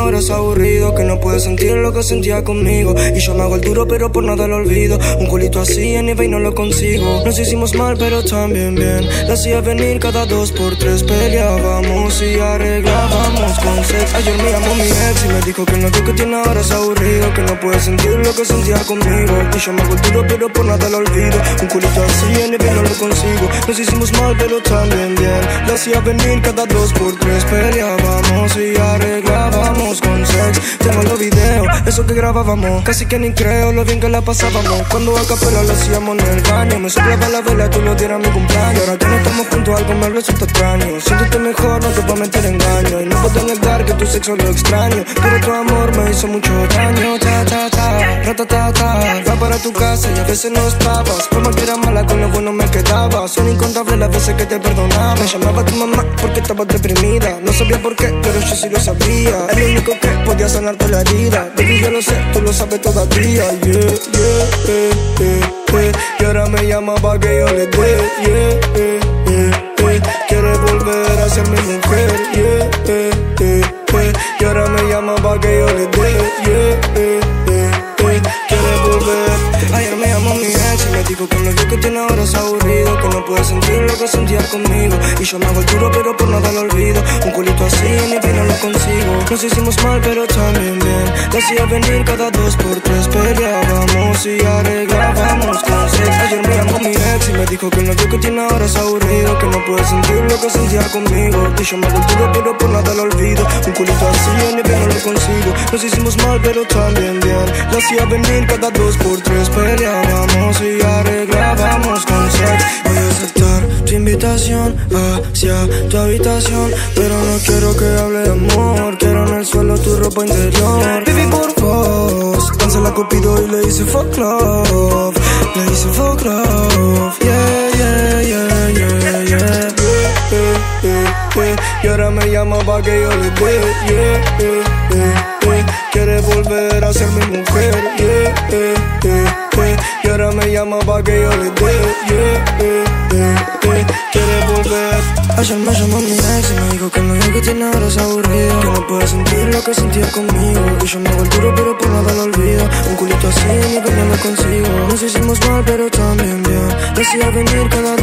ahora es aburrido Que no puede sentir lo que sentía conmigo. Y yo me hago el duro pero por nada lo olvido. Un culito así en eBay no lo consigo. Nos hicimos mal pero también bien. La hacía venir cada dos por tres Peleábamos y arreglábamos Ayer me llamó mi ex y me dijo que el novio que tiene ahora es aburrido Que no puede sentir lo que sentía conmigo. Y yo me hago el pero por nada lo olvido. Un culito así en eBay no lo consigo. Nos hicimos mal pero también bien. La hacía venir cada dos por tres. Peleábamos y arreglábamos con sex. Tengo los videos, eso que grabábamos. Casi que ni creo lo bien que la pasábamos. Cuando a capela lo hacíamos en el baño. Me soplaba la vela, tú lo dieras mi cumpleaños. Ahora que no estamos juntos algo me resulta extraño. Siéntete mejor, no te voy a meter engaño. Y no puedo negar que tu sexo extraño Pero tu amor me hizo mucho daño. Ta ta ta, ta ta ta ta. Va para tu casa y a veces no estabas. Más que era mala con lo bueno me quedaba. Son incontables las veces que te perdonaba. Me llamaba tu mamá porque estaba deprimida. No sabía por qué, pero yo sí lo sabía. El único que podía sanarte la herida. Baby yo lo sé, tú lo sabes todavía. Yeah, yeah, eh, eh, eh. Y ahora me llama pa' que yo le dé. Yeah, eh, eh, eh. Quiere volver a ser mi mujer. Yeah, eh, pa' que yo le dé Yeah, eh, eh. Quiere volver. Ayer me llamó mi ex y me dijo que el novio que tiene ahora es aburrido Que no puede sentir lo que sentía conmigo. Y yo me hago el duro pero por nada lo olvido. Un culito así mi no lo consigo. Nos hicimos mal pero también bien. Hacía venir cada dos por tres Peleábamos y arreglábamos con Ayer me llamó mi ex y me dijo que el novio que tiene ahora es aburrido Que no puede sentir lo que sentía conmigo. Y yo me hago el duro pero por nada lo olvido. Un culito así en consigo. Nos hicimos mal pero también bien. La hacía venir cada dos por tres Peleábamos y arreglábamos con sex Voy a aceptar tu invitación hacia tu habitación Pero no quiero que hable de amor. Quiero en el suelo tu ropa interior. Baby, por vos Cancela Cupido y le hice fuck love. Le hice fuck love. Yeah, yeah, yeah, yeah, yeah. Y ahora me llama pa' que yo le dé. Yeah, eh, ser mi mujer Yeah, eh, eh. Y ahora me llama pa' que yo le dé Yeah. Quiere volver. Ayer me llamó mi ex y me dijo que el novio que tiene ahora es aburrido Que no puede sentir lo que sentía conmigo. Y yo me hago duro pero por nada lo olvido. Un culito así ni que no lo consigo. Nos hicimos mal pero también bien. Decía venir cada